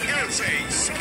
Kelsey.